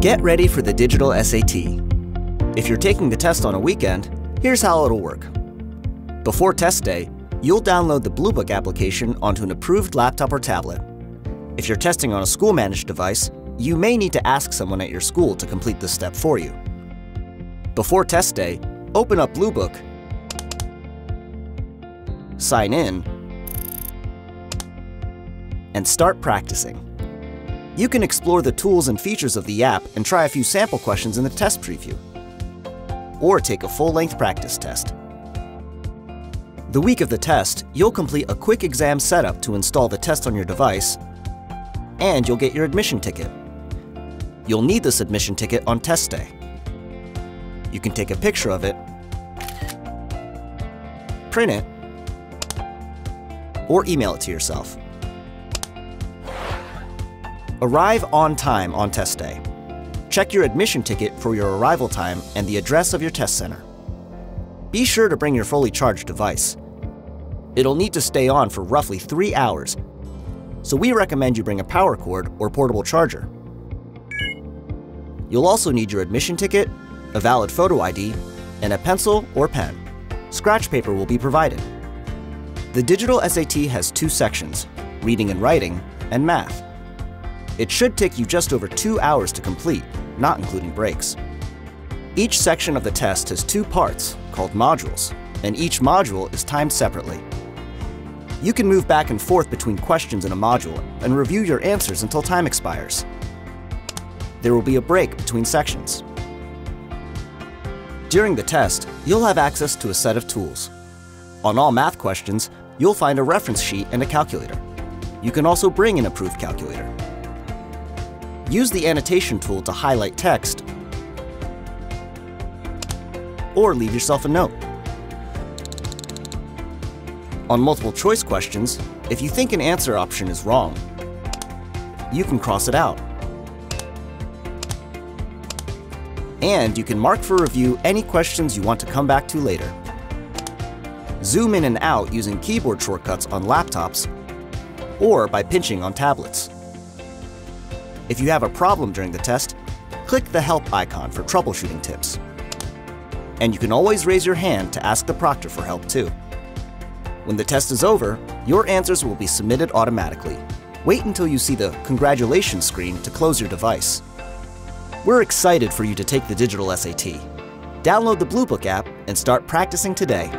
Get ready for the digital SAT. If you're taking the test on a weekend, here's how it'll work. Before test day, you'll download the Bluebook application onto an approved laptop or tablet. If you're testing on a school-managed device, you may need to ask someone at your school to complete this step for you. Before test day, open up Bluebook, sign in, and start practicing. You can explore the tools and features of the app and try a few sample questions in the test preview. Or take a full-length practice test. The week of the test, you'll complete a quick exam setup to install the test on your device, and you'll get your admission ticket. You'll need this admission ticket on test day. You can take a picture of it, print it, or email it to yourself. Arrive on time on test day. Check your admission ticket for your arrival time and the address of your test center. Be sure to bring your fully charged device. It'll need to stay on for roughly three hours, so we recommend you bring a power cord or portable charger. You'll also need your admission ticket, a valid photo ID, and a pencil or pen. Scratch paper will be provided. The digital SAT has two sections, reading and writing, and math. It should take you just over two hours to complete, not including breaks. Each section of the test has two parts, called modules, and each module is timed separately. You can move back and forth between questions in a module and review your answers until time expires. There will be a break between sections. During the test, you'll have access to a set of tools. On all math questions, you'll find a reference sheet and a calculator. You can also bring an approved calculator. Use the annotation tool to highlight text or leave yourself a note. On multiple choice questions, if you think an answer option is wrong, you can cross it out. And you can mark for review any questions you want to come back to later. Zoom in and out using keyboard shortcuts on laptops or by pinching on tablets. If you have a problem during the test, click the Help icon for troubleshooting tips. And you can always raise your hand to ask the proctor for help too. When the test is over, your answers will be submitted automatically. Wait until you see the Congratulations screen to close your device. We're excited for you to take the digital SAT. Download the Bluebook app and start practicing today.